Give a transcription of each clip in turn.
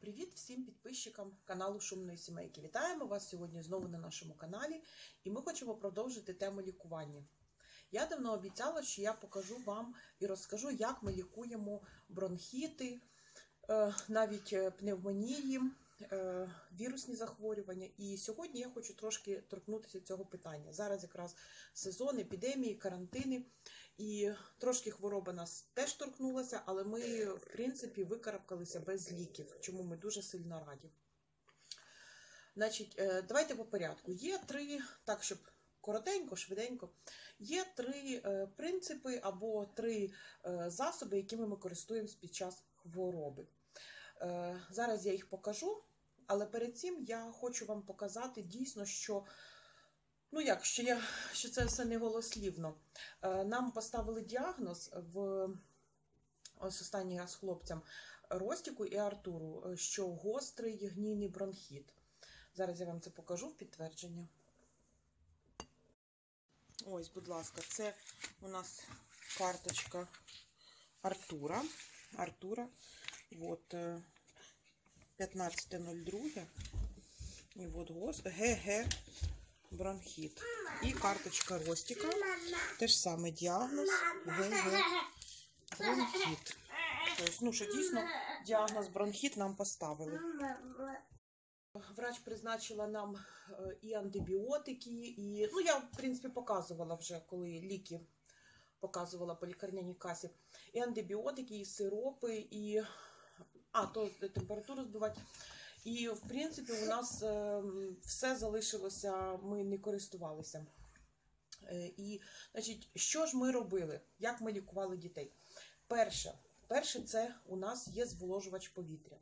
Привіт всім підписчикам каналу Шумної сімейки. Вітаємо вас сьогодні знову на нашому каналі, і ми хочемо продовжити тему лікування. Я давно обіцяла, що я покажу вам і розкажу, як ми лікуємо бронхіти, е, навіть е, пневмонії, вірусні захворювання. І сьогодні я хочу трошки торкнутися цього питання. Зараз якраз сезон епідемії, карантини, і трошки хвороба нас теж торкнулася, але ми, в принципі, викарабкалися без ліків, чому ми дуже сильно раді. Значить, е, давайте по порядку. Є три, так, щоб коротенько, швиденько, є три е, принципи або три е, засоби, якими ми користуємося під час хвороби. Е, Зараз я їх покажу, але перед цим я хочу вам показати дійсно, що. Ну як, що я що це все не голослівно. Е, Нам поставили діагноз в ось останній раз хлопцям Ростіку і Артуру, е, що гострий гнійний бронхіт. Зараз я вам це покажу в підтвердження. Ось, будь ласка, це у нас карточка Артура. Артура. От е, 15.02. І от гос... ГГ бронхіт. І карточка Ростіка. Теж саме діагноз ГГ бронхіт. Тобто, ну, що дійсно діагноз бронхіт нам поставили. Врач призначила нам е, і антибіотики, і ну я в принципі показувала вже, коли ліки показувала по лікарняній касі. І антибіотики, і сиропи, і а, то температуру збивати. І в принципі у нас е, все залишилося, ми не користувалися. Е, І, значить, що ж ми робили? Як ми лікували дітей? Перше, перше це у нас є зволожувач повітря.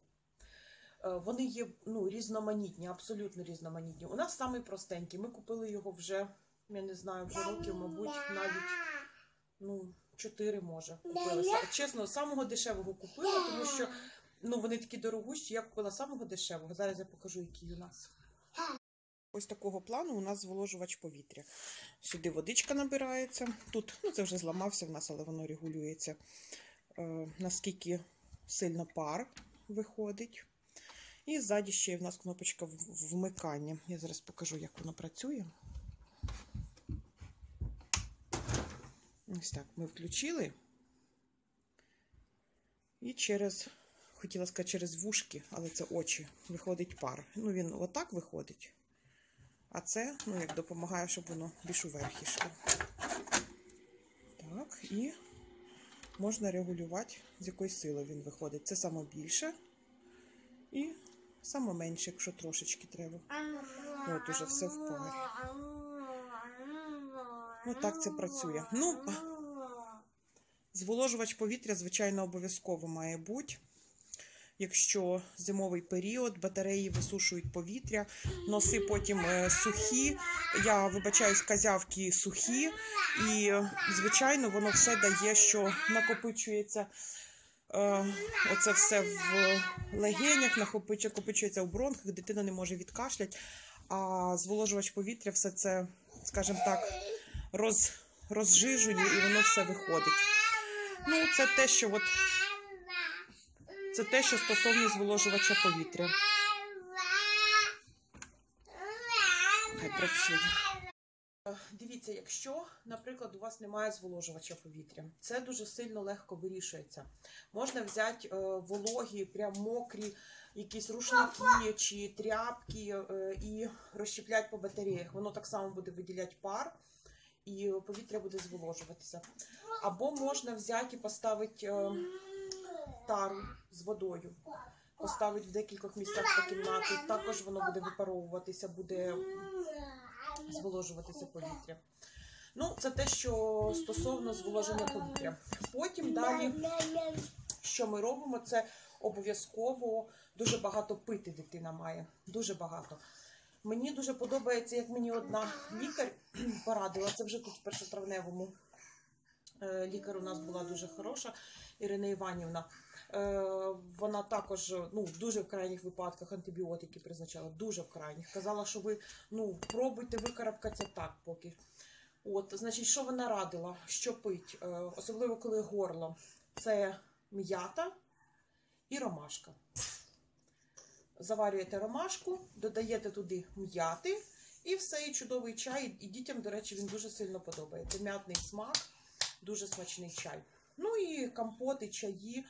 Е, Вони є ну, різноманітні, абсолютно різноманітні. У нас самий простенький. Ми купили його вже, я не знаю, вже років, мабуть, навіть ну, 4 може. Купили. Чесно, самого дешевого купила, тому що ну, вони такі дорогущі. Я купила самого дешевого. Зараз я покажу, який у нас. Ось такого плану у нас зволожувач повітря. Сюди водичка набирається. Тут ну, це вже зламався в нас, але воно регулюється. Е, наскільки сильно пар виходить. І ззаді ще в нас кнопочка вмикання. Я зараз покажу, як воно працює. Ось так, ми включили. І через, хотіла сказати, через вушки, але це очі, виходить пар. Ну, він отак виходить. А це, ну, як допомагає, щоб воно більш уверх йшло. Так, і можна регулювати, з якої сили він виходить. Це саме більше і саме менше, якщо трошечки треба. От уже все в парі. От так це працює. Ну, Зволожувач повітря, звичайно, обов'язково має бути. Якщо зимовий період, батареї висушують повітря, носи потім е, сухі. Я вибачаюсь, казявки сухі, і, звичайно, воно все дає, що накопичується е, оце все в легенях, накопичує- накопичується в бронхах, дитина не може відкашляти. А зволожувач повітря все це, скажімо так, роз, розжижує і воно все виходить. Ну, це те, що от це те, що стосовно зволожувача повітря. Хай працює. Е, Дивіться, якщо, наприклад, у вас немає зволожувача повітря, це дуже сильно легко вирішується. Можна взяти е, вологі, прям мокрі, якісь рушники чи тряпки е, і розщепляти по батареях. Воно так само буде виділяти пар, і повітря буде зволожуватися. Або можна взяти і поставити тару з водою. Поставити в декількох місцях по кімнаті. Також воно буде випаровуватися, буде зволожуватися повітря. Ну, це те, що стосовно зволоження повітря. Потім далі, що ми робимо, це обов'язково дуже багато пити дитина має. Дуже багато. Мені дуже подобається, як мені одна лікар порадила. Це вже тут в першотравневому. Е, Лікар у нас була дуже хороша, Ірина Іванівна. Е, Вона також ну, дуже в крайніх випадках антибіотики призначала, дуже в крайніх. Казала, що ви ну, пробуйте викарабкатися так поки. От, значить, що вона радила? Що пить? Е, Особливо коли горло. Це м'ята і ромашка. заварюєте ромашку, додаєте туди м'яти і все, і чудовий чай. І дітям, до речі, він дуже сильно подобається. М'ятний смак, дуже смачний чай. Ну і компоти, чаї,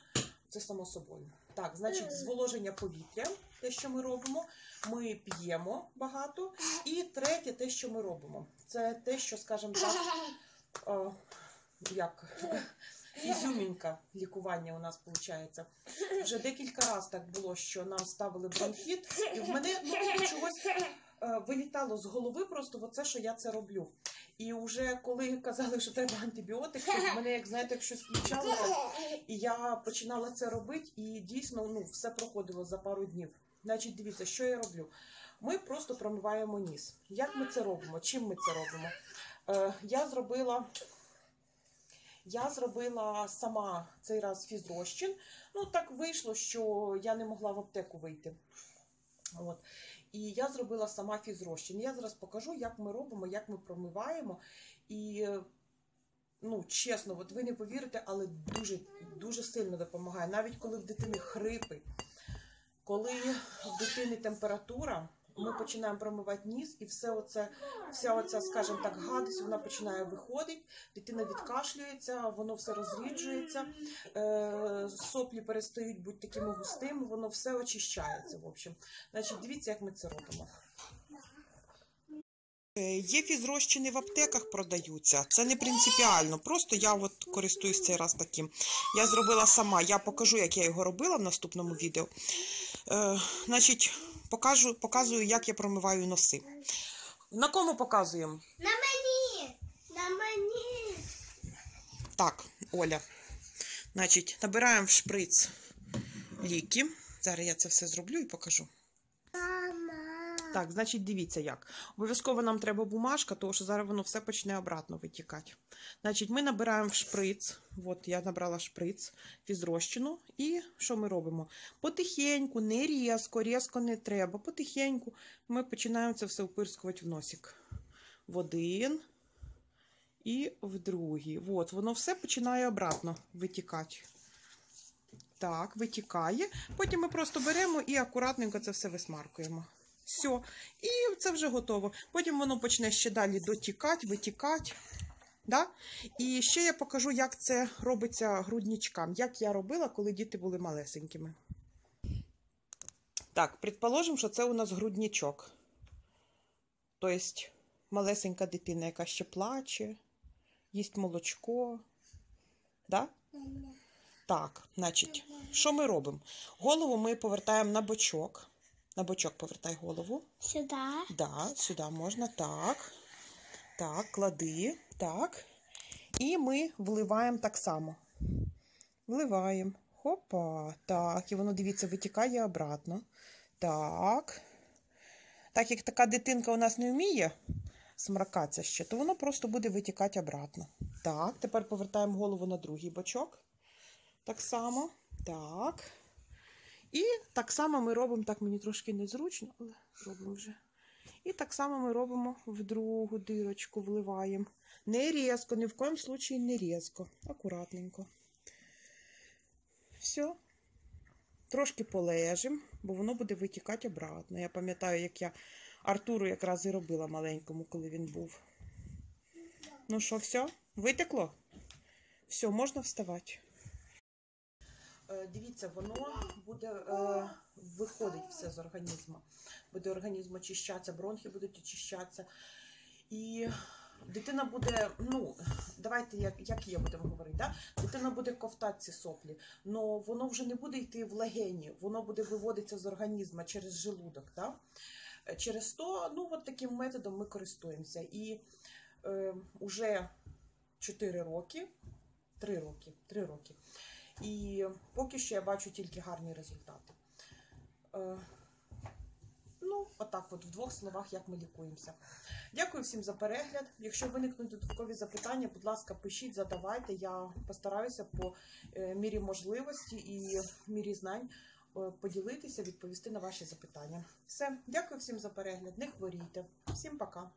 це само собою. Так, значить, зволоження повітря, те, що ми робимо, ми п'ємо багато. І третє, те, що ми робимо, це те, що, скажімо так, о, як ізюмінка лікування у нас виходить. Вже декілька разів так було, що нам ставили бронхіт, і в мене ну, чогось е, вилітало з голови просто оце, що я це роблю. І вже коли казали, що треба антибіотики, в мене, як знаєте, як щось включалося, і я починала це робити, і дійсно ну, все проходило за пару днів. Значить, дивіться, що я роблю. Ми просто промиваємо ніс. Як ми це робимо? Чим ми це робимо? Е, я зробила. Я зробила сама цей раз фізрозчин. Ну, так вийшло, що я не могла в аптеку вийти. От. І я зробила сама фізрозчин. Я зараз покажу, як ми робимо, як ми промиваємо. І, ну, чесно, от ви не повірите, але дуже, дуже сильно допомагає. Навіть коли в дитини хрипи, коли в дитини температура, ми починаємо промивати ніс, і все оце, вся оця, скажімо так, гадость, вона починає виходити, дитина відкашлюється, воно все розріджується, е, соплі перестають бути такими густими, воно все очищається. В общем, значить, дивіться, як ми це робимо. Е, Є фізрозчини в аптеках продаються. Це не принципіально. Просто я от користуюсь цей раз таким. Я зробила сама. Я покажу, як я його робила в наступному відео. Е, значить, покажу, показую, як я промиваю носи. На кому показуємо? На мені! На мені! Так, Оля. Значить, набираємо в шприц ліки. Зараз я це все зроблю і покажу. Так, значить, дивіться як. Обов'язково нам треба бумажка, тому що зараз воно все почне обратно витікати. Значить, ми набираємо в шприц. От я набрала шприц фізрозчину. І що ми робимо? Потихеньку, не різко, різко не треба. Потихеньку ми починаємо це все впирскувати в носик. В один і в другий. От, воно все починає обратно витікати. Так, витікає. Потім ми просто беремо і акуратненько це все висмаркуємо. Все. І це вже готово. Потім воно почне ще далі дотікати, витікати. Да? І ще я покажу, як це робиться грудничкам, як я робила, коли діти були малесенькими. Так, предположимо, що це у нас грудничок. Тобто малесенька дитина, яка ще плаче, їсть молочко. Да? Так, значить, що ми робимо? Голову ми повертаємо на бочок. На бочок повертай голову. Сюди. Да, сюди можна. Так. Так, клади. Так. І ми вливаємо так само. Вливаємо. Хопа. Так. І воно, дивіться, витікає обратно. Так. Так як така дитинка у нас не вміє смракатися ще, то воно просто буде витікати обратно. Так, тепер повертаємо голову на другий бочок. Так само. Так. І так само ми робимо, так мені трошки незручно, але робимо вже. І так само ми робимо в другу дирочку, вливаємо. Не різко, ні в коєму случаї не різко. Акуратненько. Все. Трошки полежимо, бо воно буде витікати обратно. Я пам'ятаю, як я Артуру якраз і робила маленькому, коли він був. Ну що, все? Витекло? Все, можна вставати. Е, Дивіться, воно буде е, виходить все з організму. Буде організм очищатися, бронхи будуть очищатися. І дитина буде, ну, давайте як, як є будемо говорити, да? дитина буде ковтати ці соплі, але воно вже не буде йти в легені, воно буде виводитися з організму через желудок. Да? Е, Через то, ну, от таким методом ми користуємося. І е, уже 4 роки, 3 роки, 3 роки. І поки що я бачу тільки гарні результати. Е, ну, отак, от в двох словах, як ми лікуємося. Дякую всім за перегляд. Якщо виникнуть додаткові запитання, будь ласка, пишіть, задавайте. Я постараюся по е, мірі можливості і мірі знань е, поділитися, відповісти на ваші запитання. Все, дякую всім за перегляд. Не хворійте. Всім пока.